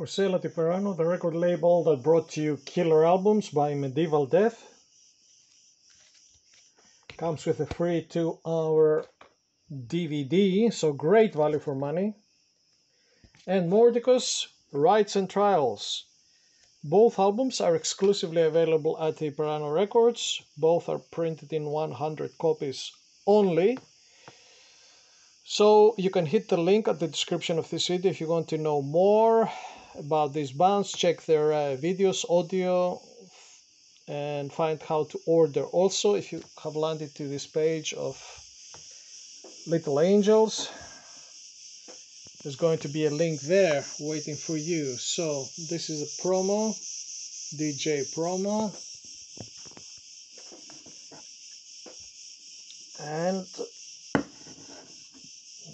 For sale at Yperano, the record label that brought to you Killer Albums by Medieval Death. Comes with a free two hour DVD, so great value for money. And Mordicus, Rights and Trials. Both albums are exclusively available at Yperano Records. Both are printed in 100 copies only. So you can hit the link at the description of this video if you want to know more about these bands, check their uh, videos, audio, and find how to order. Also, if you have landed to this page of Little Angels, there's going to be a link there waiting for you. So this is a promo, DJ promo. And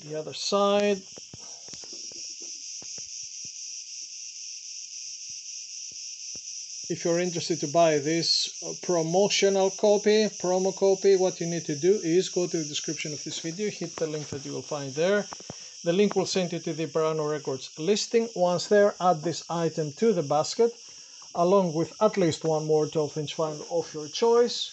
the other side if you're interested to buy this uh, promotional copy promo copy what you need to do is go to the description of this video hit the link that you will find there. The link will send you to the Yperano Records listing. Once there add this item to the basket along with at least one more 12 inch vinyl of your choice.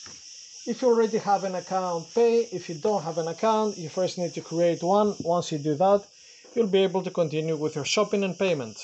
If you already have an account pay. If you don't have an account you first need to create one. Once you do that you'll be able to continue with your shopping and payment